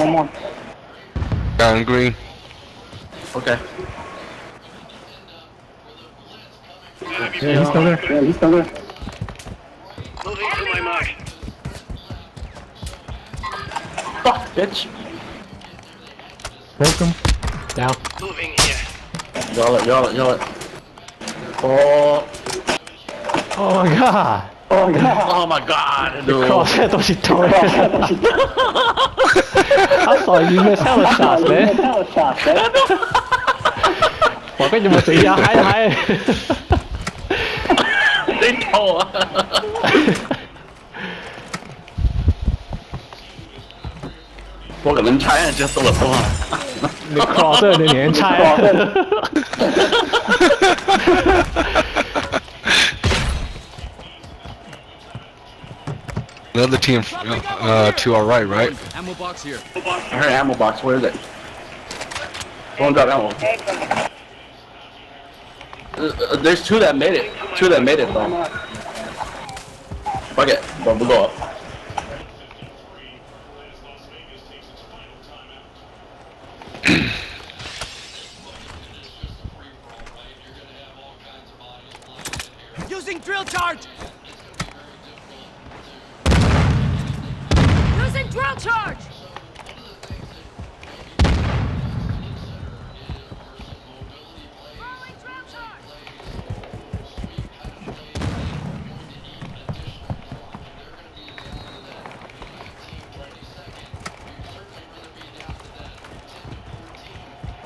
one more. Down green. Okay. Yeah, he's still there. Yeah, he's still there. Moving to my mark. Fuck, bitch. Broke him. Down. Moving here. Y'all it, y'all it, y'all it. Oh, Oh my god! Oh, my God. oh my god, dude. Crosshair 都是 torn. I thought you missed hella 我耍阴的，杀了他嘞！我跟你们谁家嗨嗨？谁偷啊？我跟你们拆啊，这送了炮了，你靠色，你连拆。Another team uh, to our right, right? Ammo box here. I heard ammo box. Where is it? Don't drop ammo. Uh, uh, there's two that made it. Two that made it though. Fuck it. But we'll go up. Using drill charge! Using drill charge! Throwing drill charge!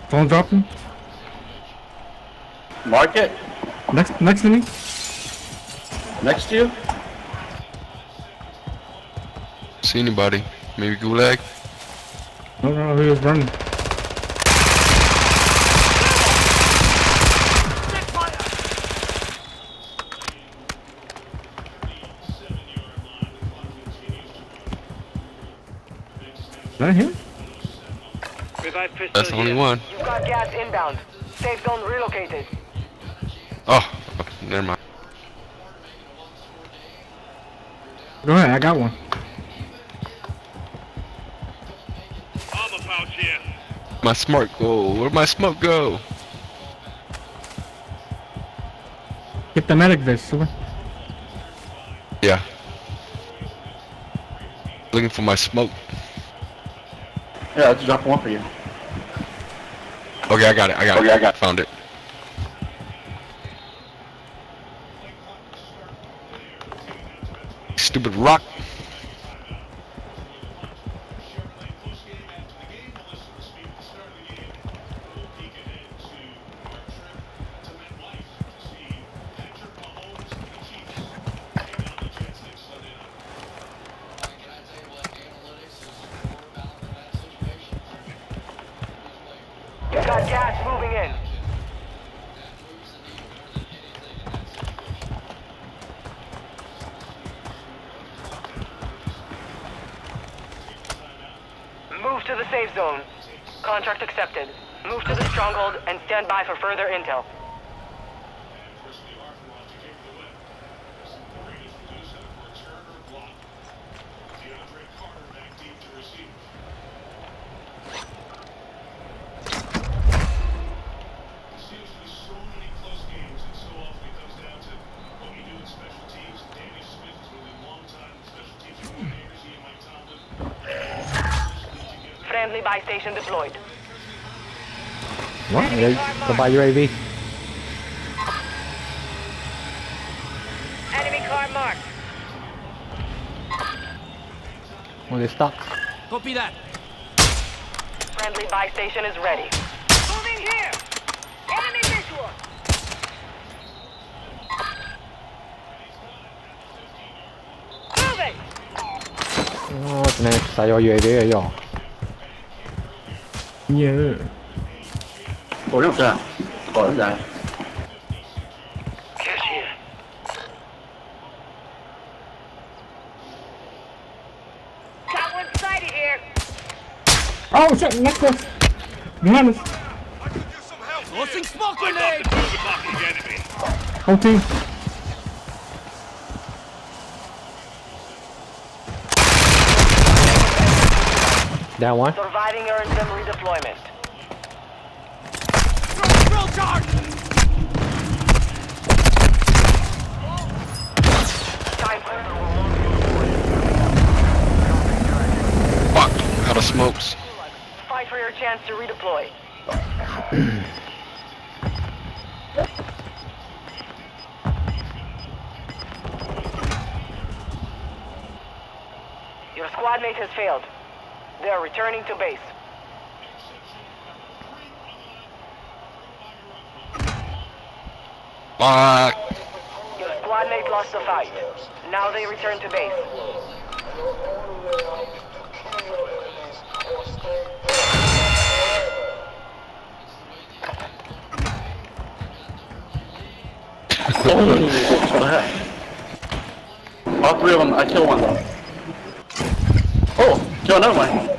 Phone dropping. Mark it. Next, next to me. Next to you. See anybody? Maybe Gulag? No, no, no, he was running. Check fire! Him? That's the only one. You've got gas inbound. Safe zone relocated. Oh, never mind. Go ahead, I got one. My smart go. Where'd my smoke go? Get the medic vest, silver. Yeah. Looking for my smoke. Yeah, let's drop one for you. Okay, I got it. I got it. Okay, I got it. Found it. Stupid rock. Got gas moving in. Move to the safe zone. Contract accepted. Move to the stronghold and stand by for further intel. Friendly buy station deployed. What? Go buy UAV. Enemy car marked. Oh, they stuck. Copy that. Friendly buy station is ready. Moving here! Enemy visual! Moving! 哦，只能使我 UAV 嘅 예. 어렵다. 어렵다. Oh shit, next one. Minus. Launching smoke grenade! Whole team. Down one. Surviving earns them redeployment. Throw drill charge! Time Fuck. Out of smokes. fight for your chance to redeploy. Your squad mate has failed. They are returning to base. Fuck. Your squad mate lost the fight. Now they return to base. Oh, what the heck? All three of them, I killed one though. Oh, kill another one.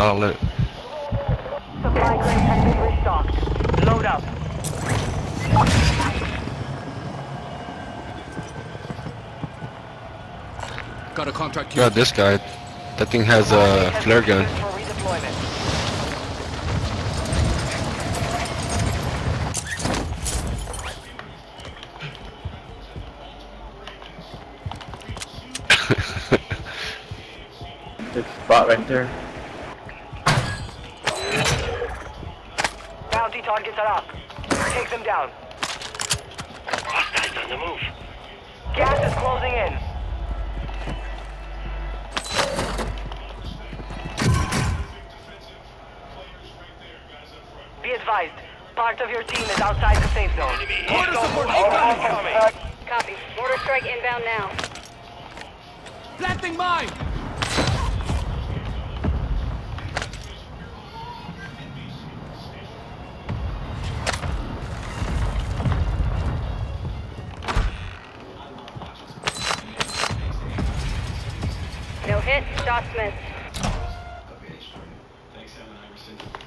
Redeploy. I'll let. Supply crates have been restocked. Load up. Got a contract here. God, this guy. That thing has a flare gun. For redeployment. This spot right there. Bounty targets are up. Take them down. Hostiles on the move. Gas is closing in. Be advised, part of your team is outside the safe zone. Order support incoming! Copy. Mortar strike inbound now. Planting mine! Hit. Shots missed. Appreciate you.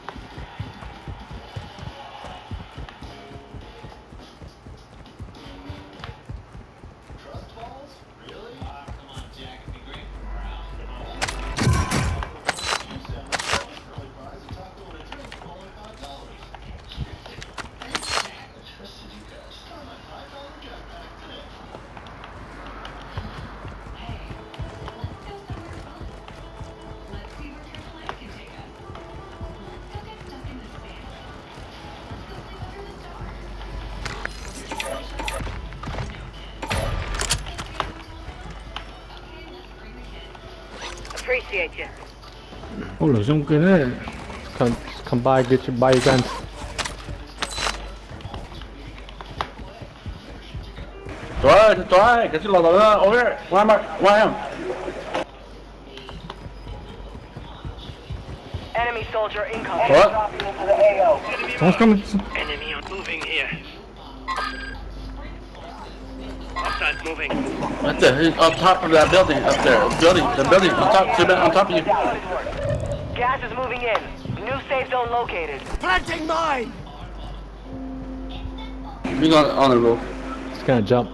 Oh, là giống cái này. Come, come by, get your, buy your guns. Try, try, cái là đó over here. Why am I? Why am? Enemy soldier incoming. What? Someone's coming. Enemy on moving here. Hostiles moving. Right there, he's on top of that building up there. Building, the building on top, should be on top of you. Gas is moving in. New safe zone located. Planting mine! He's on, on the roof. It's gonna jump.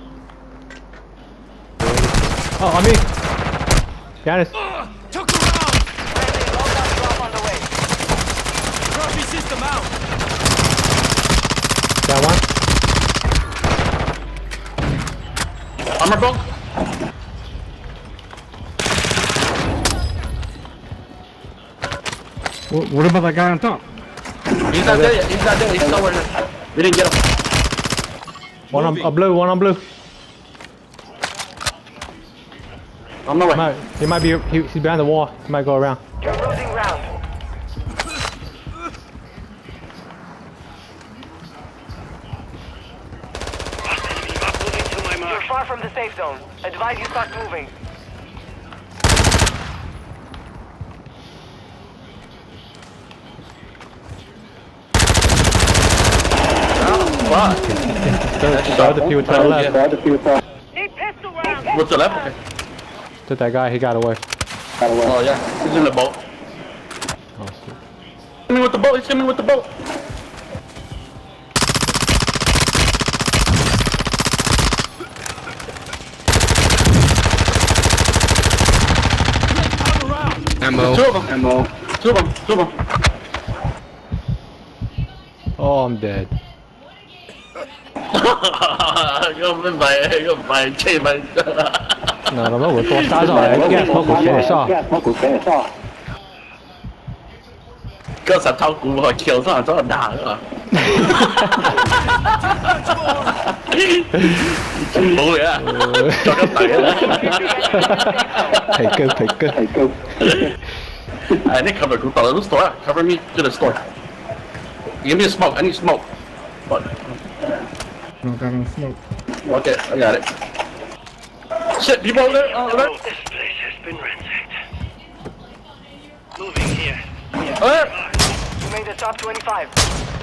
Oh, on me! Behind us. Took him out! Friendly loadout drop on the way. Trophy system out! Down one. Armor broke. What, what about that guy on top? He's not there yet. He's not there. He's somewhere. there. We didn't get him. One on Moving. a blue, one on blue. On my way. Might, he might be, he, he's behind the wall. He might go around. Advise you start moving. Fuck. The, the other people to the left. Need pistol rounds. What's the left? Okay. To that guy, he got away. Got away. Oh yeah. He's in the boat. Oh, shit. with the boat. He's coming with the boat. Ammo. Two of them. Ammo. Two of them. Two of them. Oh, I'm dead. 咁唔系，咁唔系，车咪。嗱，咁样我多杀上嚟，get 嗰个车杀。嗰实偷股我桥上咗人打啊！ 冇嘢啊，作紧底啦。皮脚皮脚。I need cover group. Little store. Cover me to the store. Give me a smoke. I need smoke. What? No, got no smoke. Okay, I got it. Shit, people over there. Uh, over there. Oh, this place has been ransacked. Moving here. Over there. You made the top 25.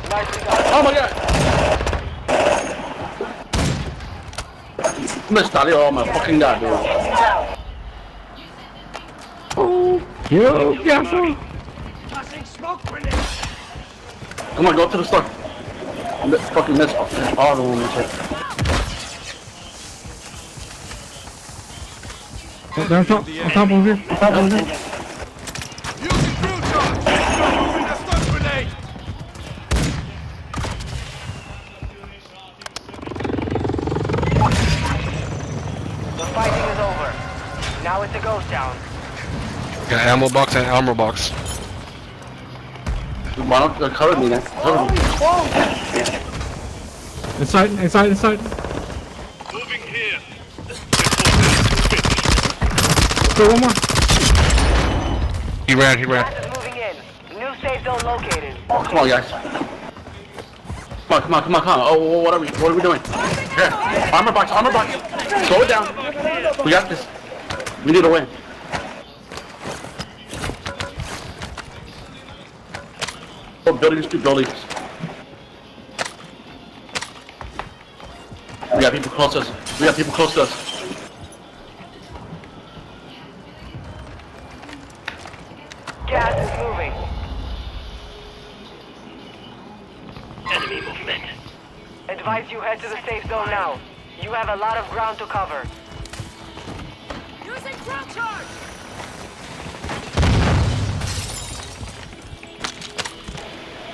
Nicely done. Oh my god. Missed that. Oh my fucking god, dude. Oh, yo, yeah, so. Passing smoke grenade. Come on, go to the store. Mi- fucking miss all the women shit. Oh, top, on top over here, on top over here. Got ammo box and armor box. Why don't you cover me then? Cover me. Inside, inside, inside. Moving here. Go one more. He ran, he ran. Moving in. New safe zone located. Oh, come on, guys. Come on, come on, come on, come on. Oh, oh what are we, what are we doing? Here, armor box, armor box. Slow it down. We got this. We need to win. Oh, buildings, two buildings. We got people close to us. We got people close to us. Gas is moving. Enemy movement. Advise you head to the safe zone now. You have a lot of ground to cover.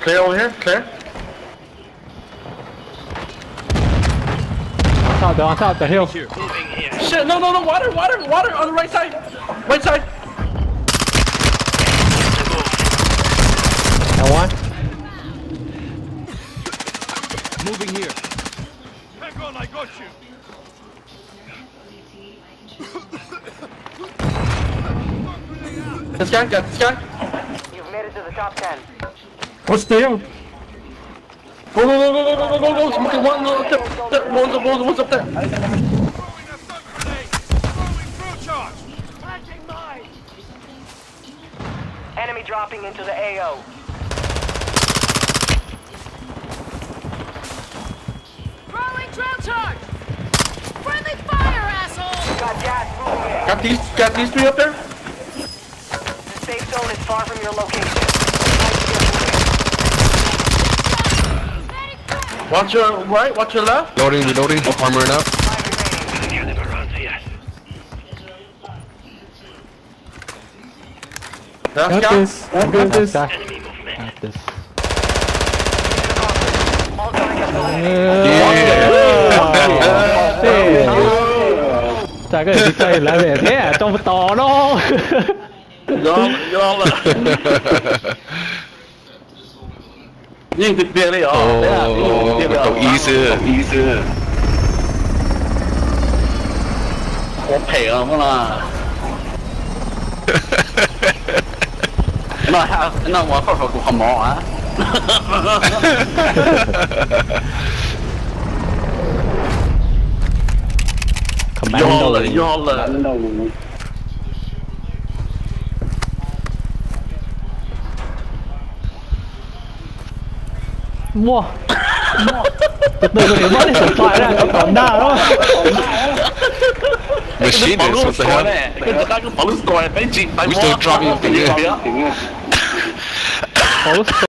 Clear over here, clear. On top, on top, the hill. Moving here. Shit, no, no, no, water, water, water on the right side. Right side. And one. Moving here. Hang on, I got you. This guy, got this guy. You've made it to the top 10. What's the hill? Go, go, go, go, go, go, go, go. Smoking one, no, up there. there. One's up, one's, one's up there. Throwing a stun grenade. Throwing crew charge. Planting mine. Enemy dropping into the AO. Throwing ground charge! Friendly fire, asshole! Got gas moving in. Got these, got these three up there. The safe zone is far from your location. Watch your right, watch your left. Loading, reloading, armor armoring up. Got, got this, got this. Got this. nhưng thực tế đấy hả? Ồ, cậu y sư Cậu y sư Có thể không là Nó nó mà khỏi khỏi cũng không mỏ á Commando. Y'all, y'all. Wow Từ từ tôi mới đi sụp thoại ra, có còn đa đó Machine is, what the hell? Cái Mr. Drumming tiếng Tiếng Tiếng